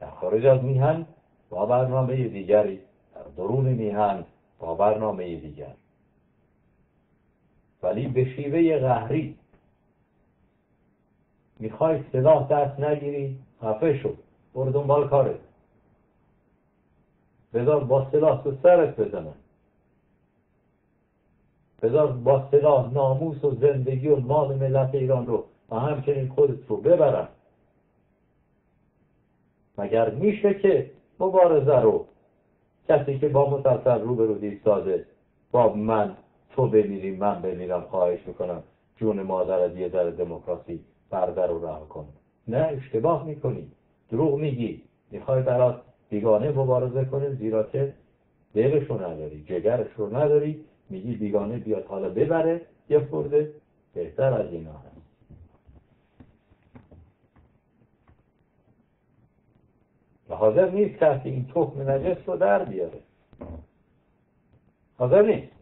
در خارج از میهن با برنامه دیگری در درون میهن با برنامه دیگر. ولی به شیوه قهری. می‌خوای سلاح دست نگیری خفه شو برو دنبال کارت. بذار با سلاح تو سرت بزنن بذار با سلاح ناموس و زندگی و مال ملت ایران رو و همچنین خودت رو ببرن مگر میشه که مبارزه رو کسی که با مسلسل رو به ساده با من تو بمیری من بمیرم خواهش می‌کنم. جون مادر یه در دموکراسی بردر رو رها کن. نه اشتباه می‌کنی. دروغ میگی. می‌خوای برات بیگانه مبارزه کنیم زیرا که دلش رو نداری جگرش رو نداری. میگی بیگانه بیاد حالا ببره یه خورده. بهتر از اینا. هست حاضر نیست کسی این تخم نجس رو در بیاره. حاضر نیست.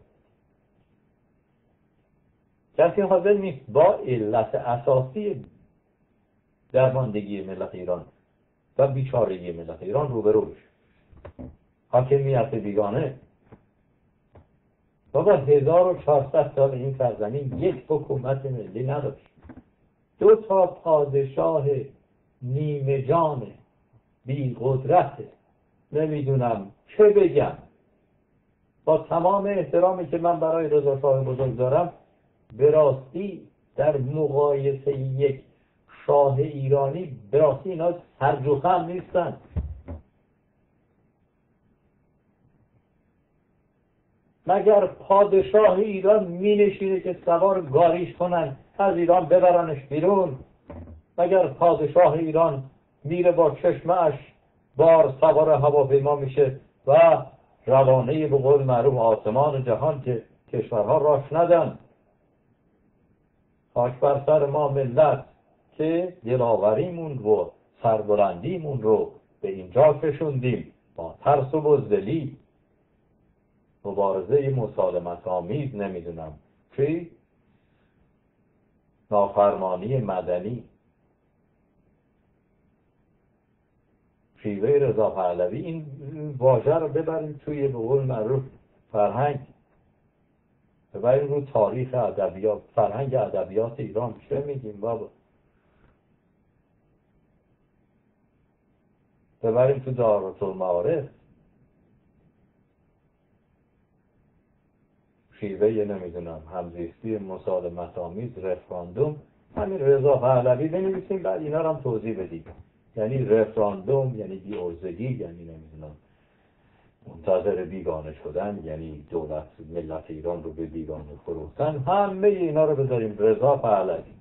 کسی حاضر نیست با علت اساسی درماندگی ملت ایران و بیچارگی ملت ایران روبروش حاکمیت بیگانه بابا 1400 سال این سرزمین یک حکومت ملی نداشت. دو تا پادشاه نیمه جان بی قدرت. نمی‌دونم چه بگم. با تمام احترامی که من برای رضا شاه بزرگ دارم به راستی در مقایسه یک شاه ایرانی به راستی اینا هر نیستن. مگر پادشاه ایران می نشینه که سوار گاریش کنن از ایران ببرنش بیرون؟ مگر پادشاه ایران میره با چشمش بار سوار هواپیما میشه و روانه به قول معروف آسمان جهان که کشورها راش ندن. خاک بر سر ما ملت که دلاوریمون و سربلندیمون رو به اینجا کشوندیم با ترس و بزدلی. مبارزه مسالمت آمیز نمی‌دونم چی؟ نافرمانی مدنی. شیوه رضا پهلوی این واژه رو ببریم توی به قول معروف فرهنگ. ببریم رو تاریخ ادبیات فرهنگ ادبیات ایران. چه میگیم بابا؟ ببریم تو دارت المعارف. شیوه نمی‌دونم همزیستی مسالمت آمیز رفراندوم. همین رضا پهلوی بنویسیم بعد اینا رو هم توضیح بدیم. یعنی رفراندوم یعنی بیعرضگی یعنی نمی‌دونم منتظر بیگانه شدن یعنی دولت ملت ایران رو به بیگانه فروختن همه اینا رو بذاریم رضا پهلوی.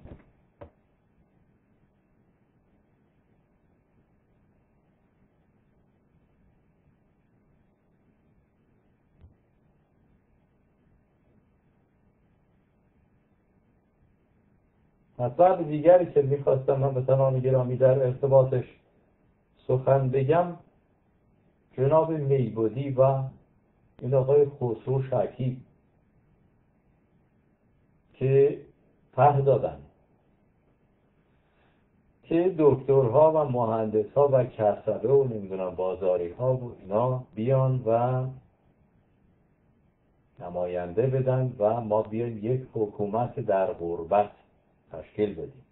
مطلب دیگری که می‌خواستم من به تمام گرامی در ارتباطش سخن بگم جناب میبودی و این آقای خسرو شکی که ته دادن که دکترها و مهندس ها و کسبه و نمی‌دونم بازاری ها و اینا بیان و نماینده بدن و ما بیایم یک حکومت در غربت تشکیل بدیم.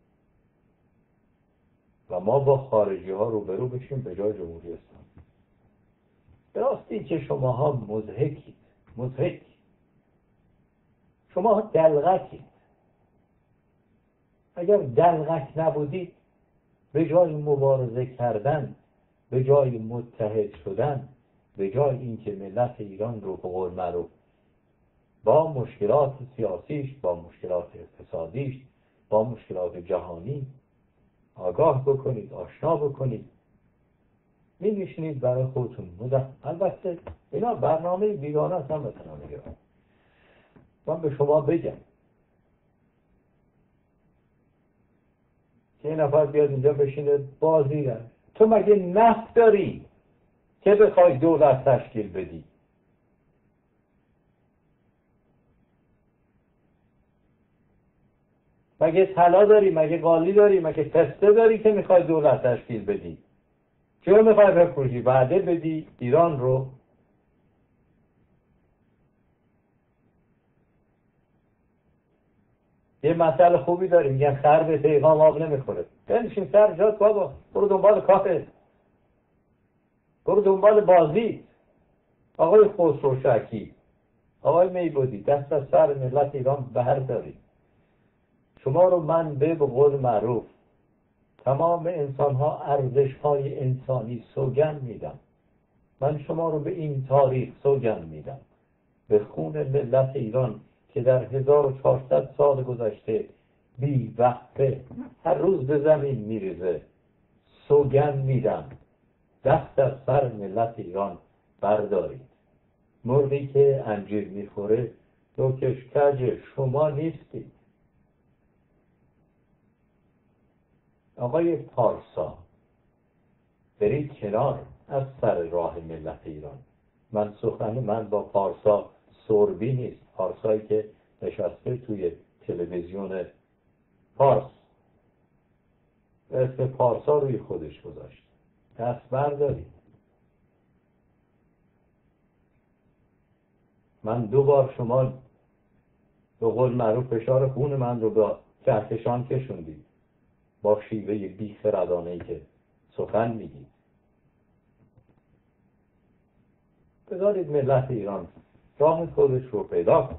و ما با خارجی ها روبرو بشیم به جای جمهوری اسلامی. راستی که شماها مزهکید مزهک شما دلغکید. اگر دلغک نبودید به جای مبارزه کردن به جای متحد شدن به جای اینکه ملت ایران رو به قول معروف با مشکلات سیاسیش با مشکلات اقتصادیش با مشکلات جهانی آگاه بکنید آشنا بکنید. می نشینید برای خودتون. مزح البته اینا برنامه بیگانه هستن به تنها من به شما بگم. که این نفر بیاد اینجا بشینه بازی تو مگه نفت داری که بخوای دولت تشکیل بدی؟ مگه طلا داری؟ مگه قالی داری؟ مگه پسته داری که می‌خوای دولت تشکیل بدی؟ چرا می‌خوای بفروشی وعده بدی ایران رو. یه مسئله خوبی داریم. میگن خر به پیغام آب نمی‌خوره. بنشین سر جات بابا. برو دنبال کافه. برو دنبال بازی. آقای خسرو شکی. آقای میبودی دست از سر ملت ایران بردارید شما رو من به قول معروف تمام انسان ها ارزش های انسانی سوگن میدم من شما رو به این تاریخ سوگن میدم. به خون ملت ایران که در 1400 سال گذشته بی وقفه هر روز به زمین میریزه سوگن میدم. دست از سر ملت ایران بردارید. مرغی که انجیر می‌خوره دوکش کج شما نیستید آقای پارسا برید کنار از سر راه ملت ایران. من سخن من با پارسا سربی نیست. پارسایی که نشسته توی تلویزیون پارس. اسم پارسا روی خودش گذاشت. دست بردارید. من دو بار شما به قول معروف فشار خون من رو به کهکشان کشوندید. با شیوه بی خردانه ای که سخن میگید بذارید ملت ایران راه خودش رو پیدا کن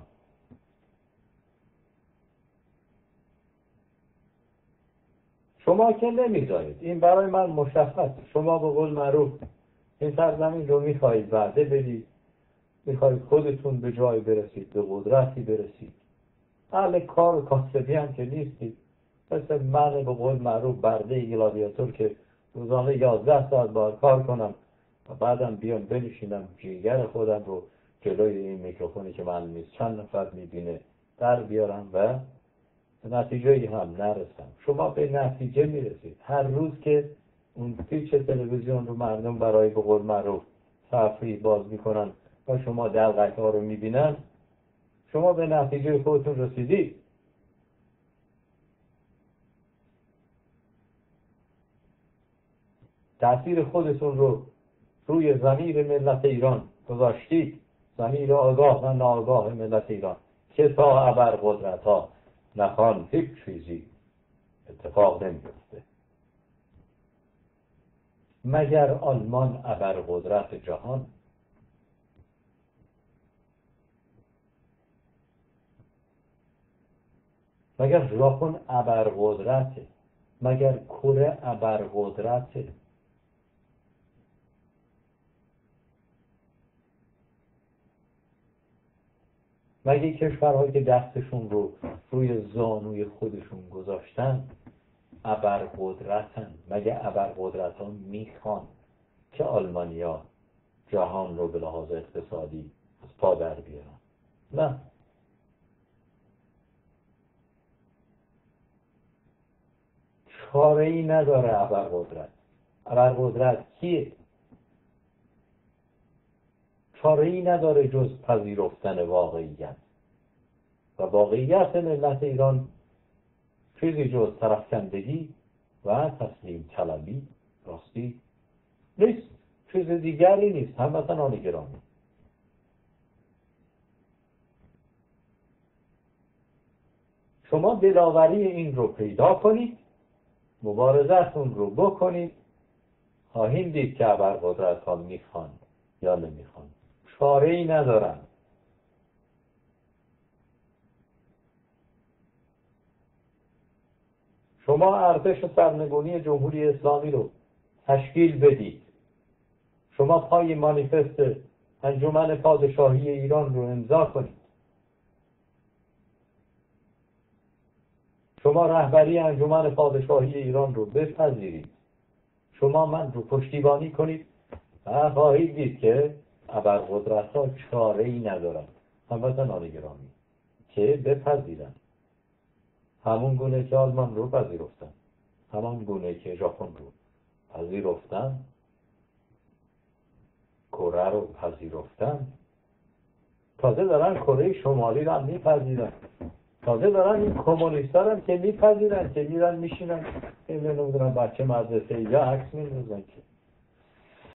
شما که نمی‌ذارید این برای من مشخص. شما به قول معروف این سرزمین رو می‌خواهید وعده بدید. می‌خواهید خودتون به جای برسید به قدرتی برسید. اهل کار و کاسبی هم که نیستید. مثل من به قول معروف برده گلادیاتور که روزانه یازده ساعت باید کار کنم و بعدم بیام بنشینم جیگر خودم رو جلوی این میکروفونی که من نیست. چند نفر می‌بینه در بیارم و نتیجه هم نرسم. شما به نتیجه می‌رسید. هر روز که اون پیچ تلویزیون رو مردم برای به قول معروف تفریح باز می‌کنن و شما دلغک ها رو می‌بینن شما به نتیجه خودتون رسیدید. تاثیر خودتون رو روی زمیر ملت ایران گذاشتید. زمیر آگاه و ناآگاه ملت ایران. که تا ابر قدرت ها نخوان هیچ چیزی اتفاق نمیفته مگر آلمان ابر قدرت جهان؟ مگر ژاپن ابرقدرته مگر کره ابرقدرته مگه کشورهایی که دستشون رو روی زانوی خودشون گذاشتن ابرقدرتن. مگه ابرقدرت ها می‌خوان که آلمانیا جهان رو به لحاظ اقتصادی از پا در بیارن؟ نه. چاره ای نداره ابرقدرت. ابرقدرت کیه؟ چاره ای نداره جز پذیرفتن واقعیت. و واقعیت ملت ایران چیزی جز طرفکندگی و تسلیم طلبی راستی نیست. چیز دیگری نیست. هموطنان گرامی. شما دلاوری این رو پیدا کنید مبارزتون رو بکنید. خواهیم دید که ابرقدرت ها می‌خوان یا نمی‌خوان. چاره ای ندارن. شما ارتش سرنگونی جمهوری اسلامی رو تشکیل بدید. شما پای مانیفست انجمن پادشاهی ایران رو امضا کنید. شما رهبری انجمن پادشاهی ایران رو بپذیرید. شما من رو پشتیبانی کنید. و خواهید دید که ابرقدرت ها چاره ای ندارند. هموطنان گرامی که بپذیرن همون گونه که آلمان رو پذیرفتن. همان گونه که ژاپن رو پذیرفتن. کره رو پذیرفتن. تازه دارن کره شمالی رو هم میپذیرن. تازه دارن این کمونیست هم که میپذیرن که میرن میشینن. نمی‌دونم بچه مدرسه یا عکس میندازن که.